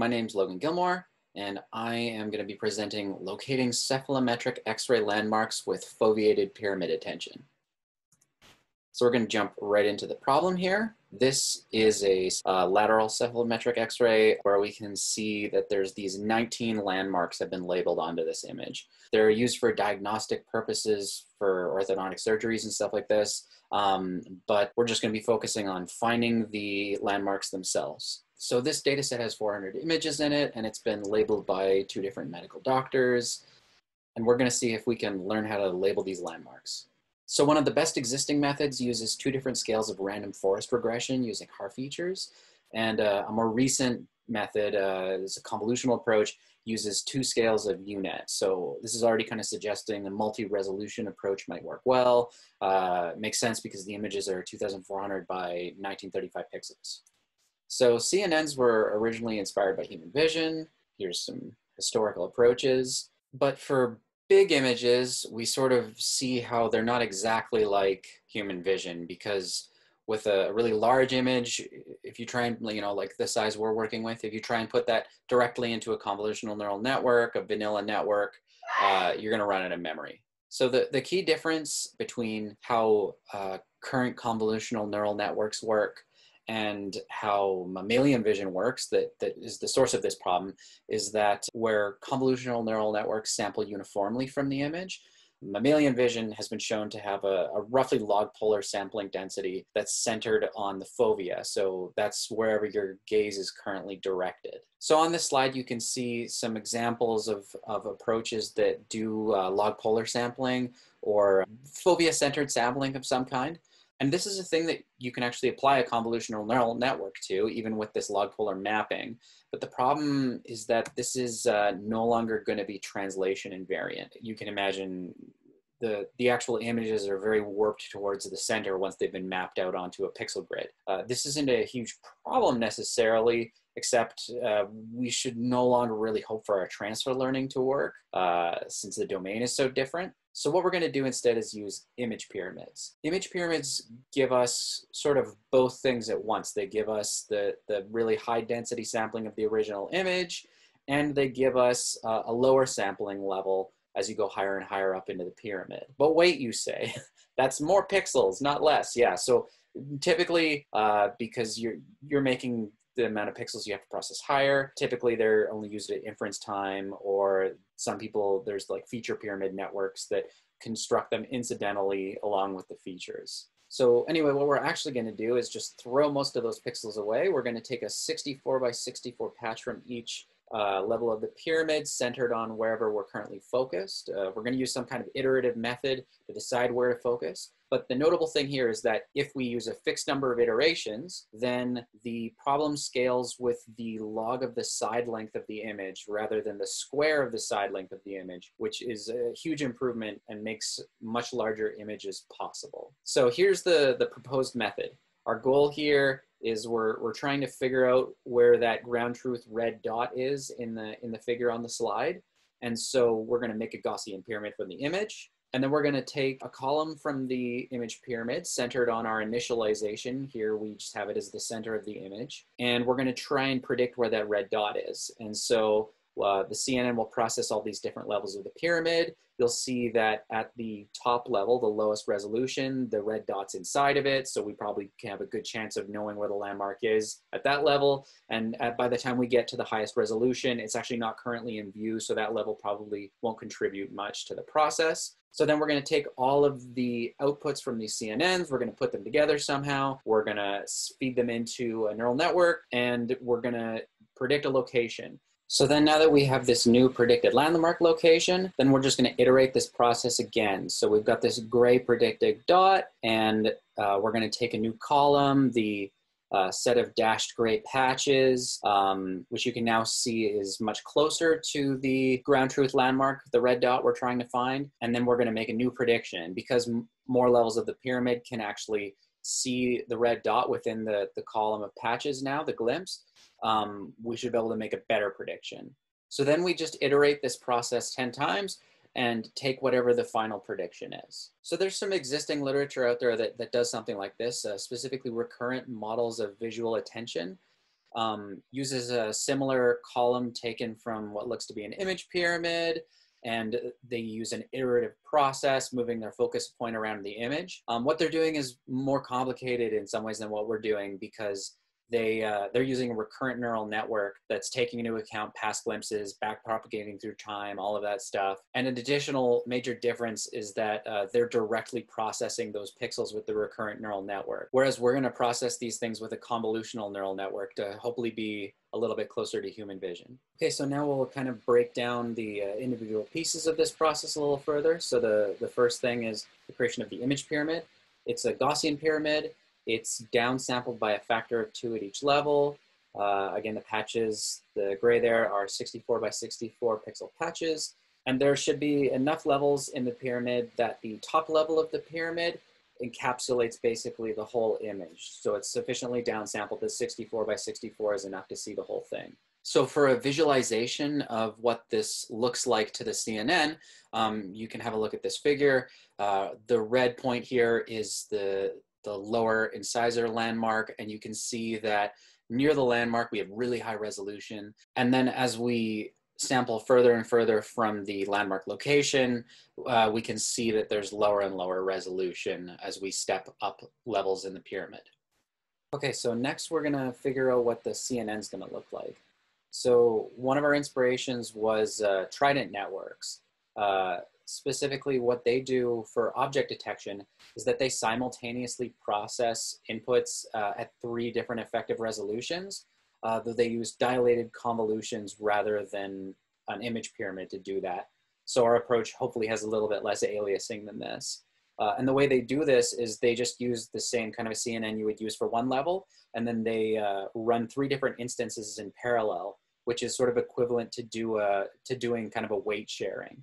My name is Logan Gilmour, and I am going to be presenting locating cephalometric X-ray landmarks with foveated pyramid attention. So we're going to jump right into the problem here. This is a uh, lateral cephalometric X-ray where we can see that there's these 19 landmarks have been labeled onto this image. They're used for diagnostic purposes for orthodontic surgeries and stuff like this, um, but we're just going to be focusing on finding the landmarks themselves. So this data set has 400 images in it, and it's been labeled by two different medical doctors. And we're going to see if we can learn how to label these landmarks. So one of the best existing methods uses two different scales of random forest regression using Haar features. And uh, a more recent method uh, is a convolutional approach uses two scales of UNet. So this is already kind of suggesting a multi-resolution approach might work well. Uh, makes sense because the images are 2400 by 1935 pixels. So CNNs were originally inspired by human vision. Here's some historical approaches. But for big images, we sort of see how they're not exactly like human vision because with a really large image, if you try and, you know, like the size we're working with, if you try and put that directly into a convolutional neural network, a vanilla network, uh, you're going to run out of memory. So the, the key difference between how uh, current convolutional neural networks work and how mammalian vision works that, that is the source of this problem is that where convolutional neural networks sample uniformly from the image, mammalian vision has been shown to have a, a, roughly log polar sampling density that's centered on the fovea. So that's wherever your gaze is currently directed. So on this slide, you can see some examples of, of approaches that do uh, log polar sampling or fovea centered sampling of some kind. And this is a thing that you can actually apply a convolutional neural network to, even with this log polar mapping. But the problem is that this is uh, no longer going to be translation invariant. You can imagine the, the actual images are very warped towards the center once they've been mapped out onto a pixel grid. Uh, this isn't a huge problem necessarily, except uh, we should no longer really hope for our transfer learning to work uh, since the domain is so different. So what we're going to do instead is use image pyramids. Image pyramids give us sort of both things at once. They give us the, the really high density sampling of the original image, and they give us uh, a lower sampling level as you go higher and higher up into the pyramid. But wait, you say, that's more pixels, not less. Yeah, so typically uh, because you're, you're making the amount of pixels you have to process higher. Typically, they're only used at inference time, or some people, there's like feature pyramid networks that construct them incidentally along with the features. So anyway, what we're actually going to do is just throw most of those pixels away. We're going to take a 64 by 64 patch from each uh, level of the pyramid centered on wherever we're currently focused. Uh, we're going to use some kind of iterative method to decide where to focus. But the notable thing here is that if we use a fixed number of iterations, then the problem scales with the log of the side length of the image rather than the square of the side length of the image, which is a huge improvement and makes much larger images possible. So here's the, the proposed method. Our goal here is we're, we're trying to figure out where that ground truth red dot is in the, in the figure on the slide. And so we're gonna make a Gaussian pyramid from the image. And then we're gonna take a column from the image pyramid centered on our initialization. Here we just have it as the center of the image. And we're gonna try and predict where that red dot is. And so uh, the CNN will process all these different levels of the pyramid. You'll see that at the top level, the lowest resolution, the red dot's inside of it. So we probably can have a good chance of knowing where the landmark is at that level. And at, by the time we get to the highest resolution, it's actually not currently in view. So that level probably won't contribute much to the process. So then we're going to take all of the outputs from these CNNs, we're going to put them together somehow, we're going to feed them into a neural network, and we're going to predict a location. So then now that we have this new predicted landmark location, then we're just gonna iterate this process again. So we've got this gray predicted dot and uh, we're gonna take a new column, the uh, set of dashed gray patches, um, which you can now see is much closer to the ground truth landmark, the red dot we're trying to find. And then we're gonna make a new prediction because more levels of the pyramid can actually see the red dot within the, the column of patches now, the glimpse um, we should be able to make a better prediction. So then we just iterate this process 10 times and take whatever the final prediction is. So there's some existing literature out there that, that does something like this, uh, specifically recurrent models of visual attention. um, uses a similar column taken from what looks to be an image pyramid and they use an iterative process, moving their focus point around the image. Um, what they're doing is more complicated in some ways than what we're doing because they uh, they're using a recurrent neural network that's taking into account past glimpses, back propagating through time, all of that stuff. And an additional major difference is that uh, they're directly processing those pixels with the recurrent neural network, whereas we're going to process these things with a convolutional neural network to hopefully be a little bit closer to human vision. Okay, so now we'll kind of break down the uh, individual pieces of this process a little further. So the, the first thing is the creation of the image pyramid. It's a Gaussian pyramid it's downsampled by a factor of two at each level. Uh, again, the patches, the gray there are 64 by 64 pixel patches. And there should be enough levels in the pyramid that the top level of the pyramid encapsulates basically the whole image. So it's sufficiently downsampled that 64 by 64 is enough to see the whole thing. So for a visualization of what this looks like to the CNN, um, you can have a look at this figure. Uh, the red point here is the, the lower incisor landmark, and you can see that near the landmark, we have really high resolution. And then as we sample further and further from the landmark location, uh, we can see that there's lower and lower resolution as we step up levels in the pyramid. Okay, so next we're gonna figure out what the CNN is gonna look like. So one of our inspirations was uh, Trident Networks. Uh, specifically what they do for object detection is that they simultaneously process inputs uh, at three different effective resolutions, uh, though they use dilated convolutions rather than an image pyramid to do that. So our approach hopefully has a little bit less aliasing than this. Uh, and the way they do this is they just use the same kind of a CNN you would use for one level, and then they uh, run three different instances in parallel, which is sort of equivalent to do a, to doing kind of a weight sharing.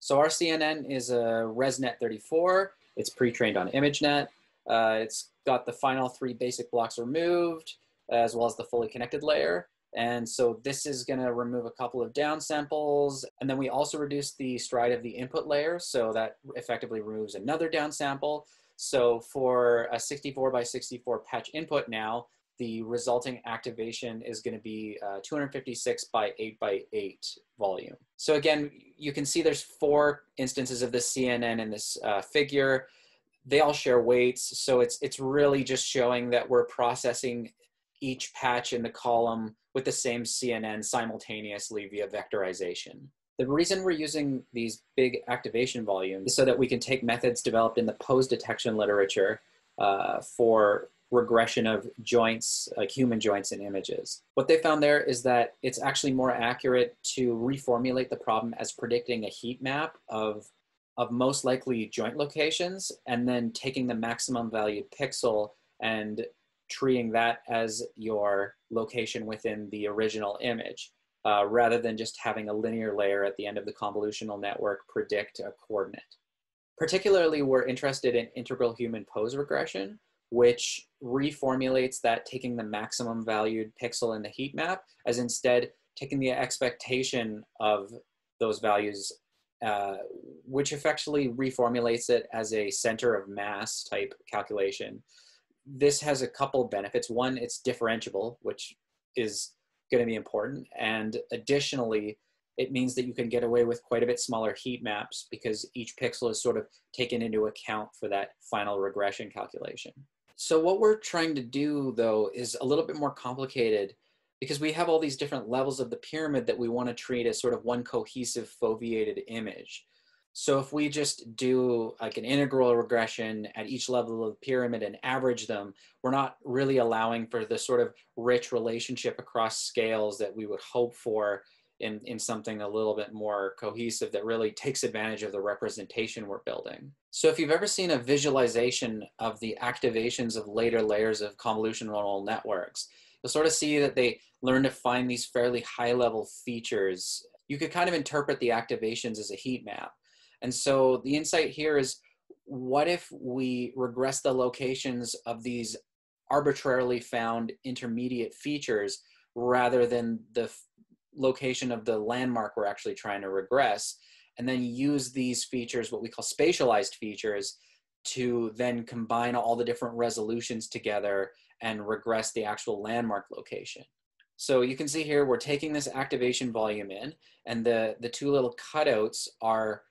So our CNN is a ResNet 34. It's pre-trained on ImageNet. Uh, it's got the final three basic blocks removed, as well as the fully connected layer. And so this is going to remove a couple of down samples. And then we also reduce the stride of the input layer. So that effectively removes another down sample. So for a 64 by 64 patch input now, the resulting activation is going to be uh, 256 by 8 by 8 volume. So again, you can see there's four instances of the CNN in this uh, figure. They all share weights, so it's it's really just showing that we're processing each patch in the column with the same CNN simultaneously via vectorization. The reason we're using these big activation volumes is so that we can take methods developed in the pose detection literature uh, for regression of joints, like human joints in images. What they found there is that it's actually more accurate to reformulate the problem as predicting a heat map of, of most likely joint locations and then taking the maximum valued pixel and treating that as your location within the original image. Uh, rather than just having a linear layer at the end of the convolutional network predict a coordinate. Particularly, we're interested in integral human pose regression, which reformulates that taking the maximum valued pixel in the heat map as instead taking the expectation of those values, uh, which effectively reformulates it as a center of mass type calculation. This has a couple benefits. One, it's differentiable, which is going to be important. And additionally, it means that you can get away with quite a bit smaller heat maps because each pixel is sort of taken into account for that final regression calculation. So what we're trying to do though is a little bit more complicated because we have all these different levels of the pyramid that we want to treat as sort of one cohesive foveated image. So if we just do like an integral regression at each level of the pyramid and average them, we're not really allowing for the sort of rich relationship across scales that we would hope for in, in something a little bit more cohesive that really takes advantage of the representation we're building. So if you've ever seen a visualization of the activations of later layers of convolutional neural networks, you'll sort of see that they learn to find these fairly high level features. You could kind of interpret the activations as a heat map. And so the insight here is what if we regress the locations of these arbitrarily found intermediate features rather than the location of the landmark we're actually trying to regress, and then use these features, what we call spatialized features, to then combine all the different resolutions together and regress the actual landmark location. So you can see here, we're taking this activation volume in and the, the two little cutouts are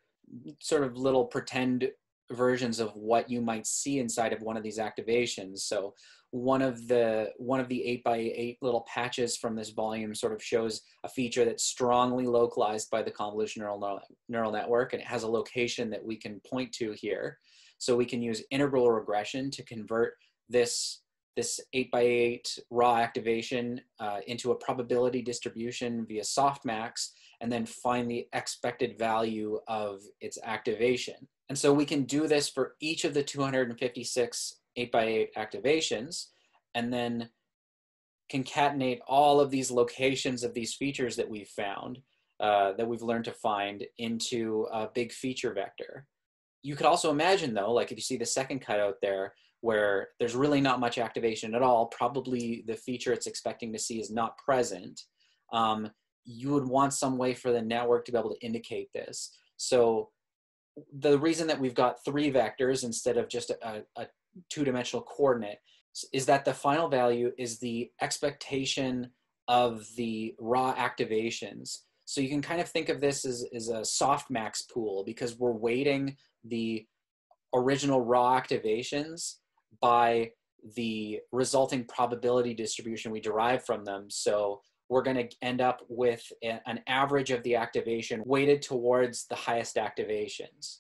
sort of little pretend versions of what you might see inside of one of these activations. So one of the one of the eight by eight little patches from this volume sort of shows a feature that's strongly localized by the convolutional neural, neural network and it has a location that we can point to here. So we can use integral regression to convert this this 8 by 8 raw activation uh, into a probability distribution via softmax and then find the expected value of its activation. And so we can do this for each of the 256 8 by 8 activations and then concatenate all of these locations of these features that we've found, uh, that we've learned to find into a big feature vector. You could also imagine though, like if you see the second cutout there, where there's really not much activation at all, probably the feature it's expecting to see is not present, um, you would want some way for the network to be able to indicate this. So the reason that we've got three vectors instead of just a, a two-dimensional coordinate is that the final value is the expectation of the raw activations. So you can kind of think of this as, as a softmax pool because we're weighting the original raw activations by the resulting probability distribution we derive from them. So we're going to end up with an average of the activation weighted towards the highest activations.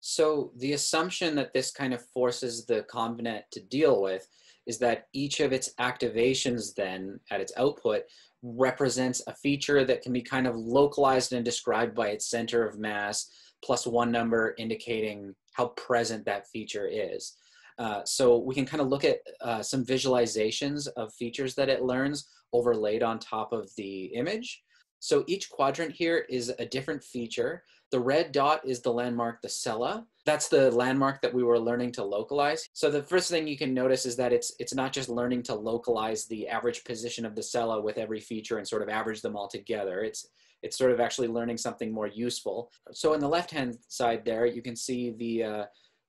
So the assumption that this kind of forces the ConvNet to deal with is that each of its activations then at its output represents a feature that can be kind of localized and described by its center of mass plus one number indicating how present that feature is. Uh, so we can kind of look at uh, some visualizations of features that it learns overlaid on top of the image. So each quadrant here is a different feature. The red dot is the landmark, the sella. That's the landmark that we were learning to localize. So the first thing you can notice is that it's, it's not just learning to localize the average position of the sella with every feature and sort of average them all together. It's, it's sort of actually learning something more useful. So on the left-hand side there, you can see the, uh,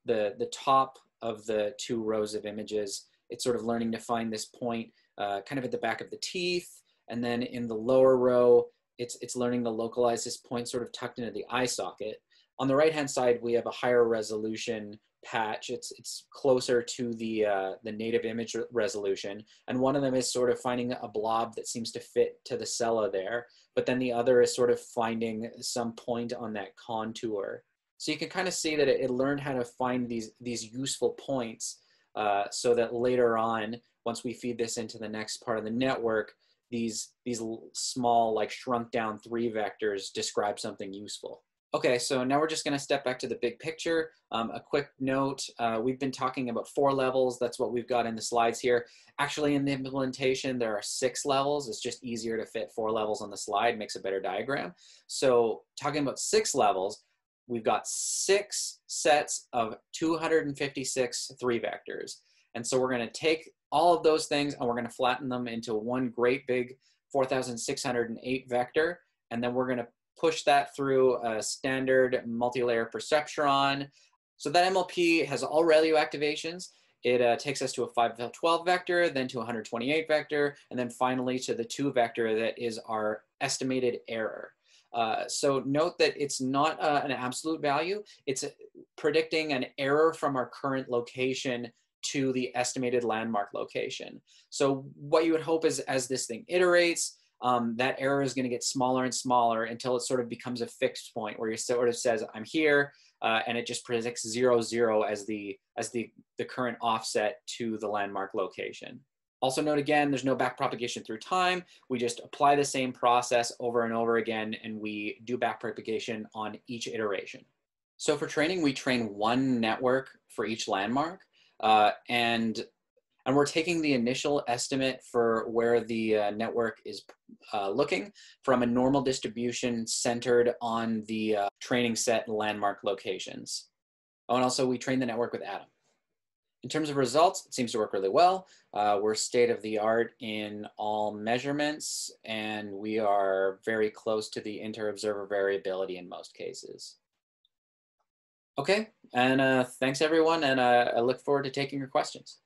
the, the top of the two rows of images. It's sort of learning to find this point uh, kind of at the back of the teeth. And then in the lower row, it's, it's learning to localize this point sort of tucked into the eye socket. On the right-hand side, we have a higher resolution patch. It's, it's closer to the, uh, the native image resolution. And one of them is sort of finding a blob that seems to fit to the sella there. But then the other is sort of finding some point on that contour. So you can kind of see that it, it learned how to find these, these useful points uh, so that later on, once we feed this into the next part of the network, these, these small like shrunk down three vectors describe something useful. Okay, so now we're just gonna step back to the big picture. Um, a quick note, uh, we've been talking about four levels. That's what we've got in the slides here. Actually in the implementation, there are six levels. It's just easier to fit four levels on the slide, makes a better diagram. So talking about six levels, we've got six sets of 256 three vectors. And so we're gonna take all of those things and we're gonna flatten them into one great big 4,608 vector. And then we're gonna push that through a standard multi-layer perceptron. So that MLP has all ReLU activations. It uh, takes us to a 512 vector, then to 128 vector, and then finally to the two vector that is our estimated error. Uh, so note that it's not uh, an absolute value. It's predicting an error from our current location to the estimated landmark location. So what you would hope is as this thing iterates, um, that error is going to get smaller and smaller until it sort of becomes a fixed point where you sort of says, I'm here, uh, and it just predicts zero, zero as the, as the, the current offset to the landmark location. Also note again, there's no backpropagation through time. We just apply the same process over and over again, and we do backpropagation on each iteration. So for training, we train one network for each landmark, uh, and and we're taking the initial estimate for where the uh, network is uh, looking from a normal distribution centered on the uh, training set landmark locations. Oh, and also we train the network with Adam. In terms of results, it seems to work really well. Uh, we're state of the art in all measurements, and we are very close to the inter-observer variability in most cases. Okay, and uh, thanks everyone, and uh, I look forward to taking your questions.